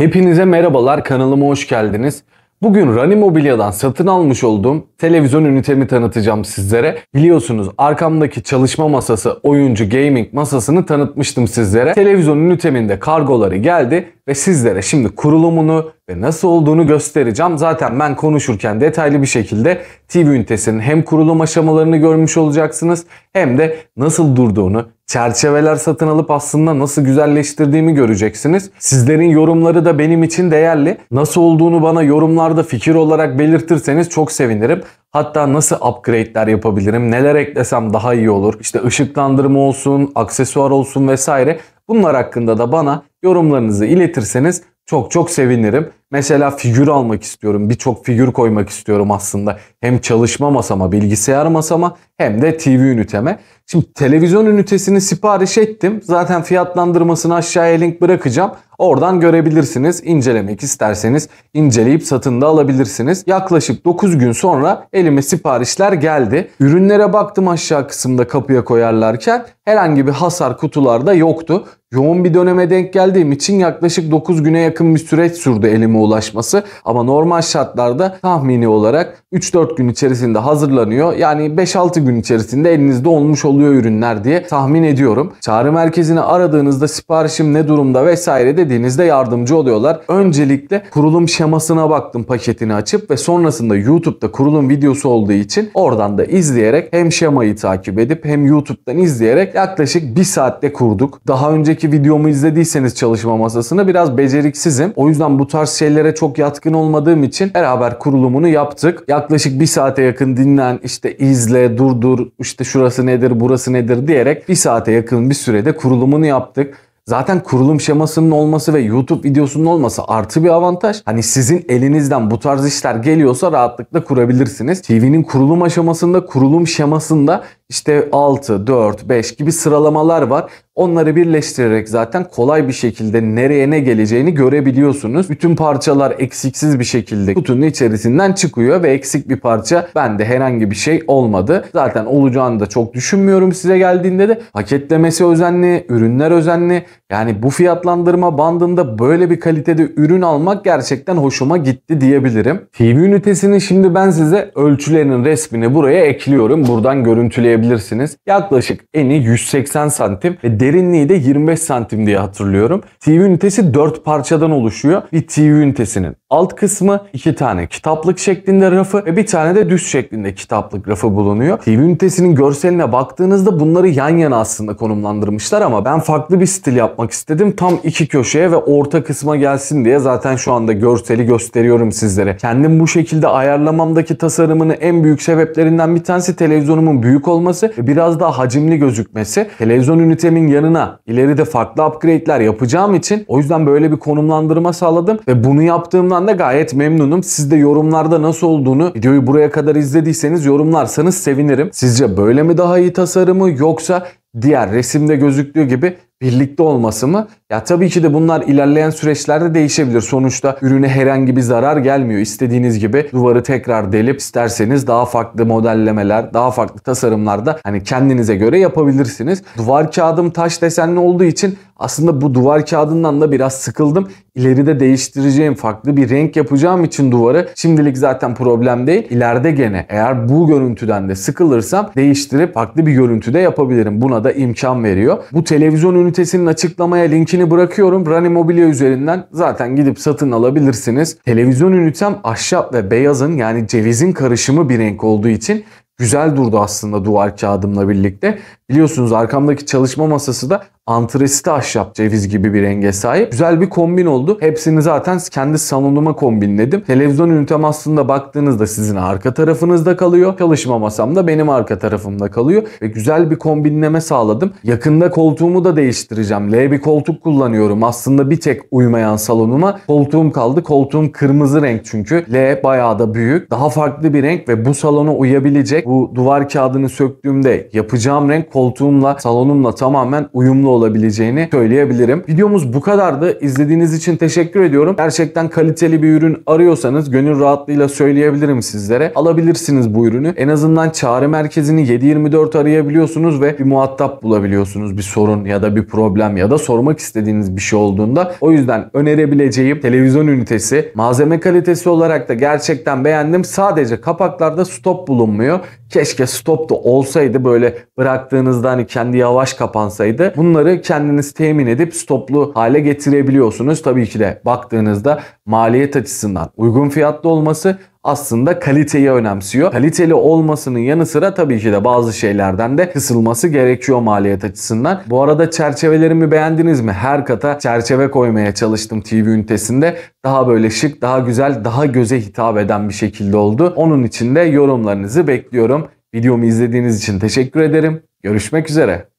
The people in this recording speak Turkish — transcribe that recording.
Hepinize merhabalar kanalıma hoş geldiniz. Bugün Rani Mobilya'dan satın almış olduğum televizyon ünitemi tanıtacağım sizlere. Biliyorsunuz arkamdaki çalışma masası, oyuncu gaming masasını tanıtmıştım sizlere. Televizyon ünitemin de kargoları geldi ve sizlere şimdi kurulumunu ve nasıl olduğunu göstereceğim. Zaten ben konuşurken detaylı bir şekilde TV ünitesinin hem kurulum aşamalarını görmüş olacaksınız hem de nasıl durduğunu, çerçeveler satın alıp aslında nasıl güzelleştirdiğimi göreceksiniz. Sizlerin yorumları da benim için değerli. Nasıl olduğunu bana yorumlarda fikir olarak belirtirseniz çok sevinirim. Hatta nasıl upgrade'ler yapabilirim, neler eklesem daha iyi olur. İşte ışıklandırma olsun, aksesuar olsun vesaire. Bunlar hakkında da bana yorumlarınızı iletirseniz çok çok sevinirim. Mesela figür almak istiyorum. Birçok figür koymak istiyorum aslında. Hem çalışma masama, bilgisayar masama hem de TV üniteme. Şimdi televizyon ünitesini sipariş ettim. Zaten fiyatlandırmasını aşağıya link bırakacağım. Oradan görebilirsiniz. İncelemek isterseniz inceleyip satın da alabilirsiniz. Yaklaşık 9 gün sonra elime siparişler geldi. Ürünlere baktım aşağı kısımda kapıya koyarlarken herhangi bir hasar kutularda yoktu. Yoğun bir döneme denk geldiğim için yaklaşık 9 güne yakın bir süreç sürdü elime ulaşması. Ama normal şartlarda tahmini olarak 3-4 gün içerisinde hazırlanıyor. Yani 5-6 gün içerisinde elinizde olmuş oluyor ürünler diye tahmin ediyorum. Çağrı merkezini aradığınızda siparişim ne durumda vesaire dediğinizde yardımcı oluyorlar. Öncelikle kurulum şemasına baktım paketini açıp ve sonrasında YouTube'da kurulum videosu olduğu için oradan da izleyerek hem şemayı takip edip hem YouTube'dan izleyerek yaklaşık 1 saatte kurduk. Daha önceki videomu izlediyseniz çalışma masasını biraz beceriksizim. O yüzden bu tarz şeylere çok yatkın olmadığım için beraber kurulumunu yaptık. Yaklaşık bir saate yakın dinlen, işte izle, durdur, işte şurası nedir, burası nedir diyerek bir saate yakın bir sürede kurulumunu yaptık. Zaten kurulum şemasının olması ve YouTube videosunun olması artı bir avantaj. Hani sizin elinizden bu tarz işler geliyorsa rahatlıkla kurabilirsiniz. TV'nin kurulum aşamasında, kurulum şemasında işte 6, 4, 5 gibi sıralamalar var. Onları birleştirerek zaten kolay bir şekilde nereye ne geleceğini görebiliyorsunuz. Bütün parçalar eksiksiz bir şekilde kutunun içerisinden çıkıyor ve eksik bir parça bende herhangi bir şey olmadı. Zaten olacağını da çok düşünmüyorum size geldiğinde de. Paketlemesi özenli, ürünler özenli. Yani bu fiyatlandırma bandında böyle bir kalitede ürün almak gerçekten hoşuma gitti diyebilirim. TV ünitesinin şimdi ben size ölçülerinin resmini buraya ekliyorum. Buradan görüntüleyebilirsiniz. Yaklaşık eni 180 santim ve derinliği de 25 santim diye hatırlıyorum. TV ünitesi 4 parçadan oluşuyor. Bir TV ünitesinin alt kısmı iki tane kitaplık şeklinde rafı ve bir tane de düz şeklinde kitaplık rafı bulunuyor. TV ünitesinin görseline baktığınızda bunları yan yana aslında konumlandırmışlar ama ben farklı bir stil yapmak istedim. Tam iki köşeye ve orta kısma gelsin diye zaten şu anda görseli gösteriyorum sizlere. Kendim bu şekilde ayarlamamdaki tasarımını en büyük sebeplerinden bir tanesi televizyonumun büyük olması ve biraz daha hacimli gözükmesi. Televizyon ünitemin yanına ileride farklı upgrade'ler yapacağım için o yüzden böyle bir konumlandırma sağladım ve bunu yaptığımdan da gayet memnunum. Siz de yorumlarda nasıl olduğunu videoyu buraya kadar izlediyseniz yorumlarsanız sevinirim. Sizce böyle mi daha iyi tasarımı yoksa diğer resimde gözüktüğü gibi birlikte olması mı? Ya tabii ki de bunlar ilerleyen süreçlerde değişebilir. Sonuçta ürüne herhangi bir zarar gelmiyor. İstediğiniz gibi duvarı tekrar delip isterseniz daha farklı modellemeler, daha farklı tasarımlarda hani kendinize göre yapabilirsiniz. Duvar kağıdım taş desenli olduğu için aslında bu duvar kağıdından da biraz sıkıldım. İleride değiştireceğim farklı bir renk yapacağım için duvarı şimdilik zaten problem değil. İleride gene eğer bu görüntüden de sıkılırsam değiştirip farklı bir görüntüde yapabilirim. Buna da imkan veriyor. Bu televizyon ünitesinin açıklamaya linkini bırakıyorum. Rani Mobilya üzerinden zaten gidip satın alabilirsiniz. Televizyon ünitem ahşap ve beyazın yani cevizin karışımı bir renk olduğu için güzel durdu aslında duvar kağıdımla birlikte. Biliyorsunuz arkamdaki çalışma masası da antresite ahşap ceviz gibi bir renge sahip. Güzel bir kombin oldu. Hepsini zaten kendi salonuma kombinledim. Televizyon ünitem aslında baktığınızda sizin arka tarafınızda kalıyor. Çalışma masam da benim arka tarafımda kalıyor. Ve güzel bir kombinleme sağladım. Yakında koltuğumu da değiştireceğim. L bir koltuk kullanıyorum. Aslında bir tek uymayan salonuma koltuğum kaldı. Koltuğum kırmızı renk çünkü. L bayağı da büyük. Daha farklı bir renk ve bu salona uyabilecek bu duvar kağıdını söktüğümde yapacağım renk koltuğumla, salonumla tamamen uyumlu olabileceğini söyleyebilirim. Videomuz bu kadardı. İzlediğiniz için teşekkür ediyorum. Gerçekten kaliteli bir ürün arıyorsanız gönül rahatlığıyla söyleyebilirim sizlere. Alabilirsiniz bu ürünü. En azından çağrı merkezini 7-24 arayabiliyorsunuz ve bir muhatap bulabiliyorsunuz. Bir sorun ya da bir problem ya da sormak istediğiniz bir şey olduğunda. O yüzden önerebileceğim televizyon ünitesi. Malzeme kalitesi olarak da gerçekten beğendim. Sadece kapaklarda stop bulunmuyor. Keşke stop da olsaydı böyle bıraktığınızda hani kendi yavaş kapansaydı. Bunları kendiniz temin edip stoplu hale getirebiliyorsunuz. Tabii ki de baktığınızda maliyet açısından uygun fiyatlı olması aslında kaliteyi önemsiyor. Kaliteli olmasının yanı sıra tabii ki de bazı şeylerden de kısılması gerekiyor maliyet açısından. Bu arada çerçevelerimi beğendiniz mi? Her kata çerçeve koymaya çalıştım TV ünitesinde. Daha böyle şık, daha güzel, daha göze hitap eden bir şekilde oldu. Onun için de yorumlarınızı bekliyorum. Videomu izlediğiniz için teşekkür ederim. Görüşmek üzere.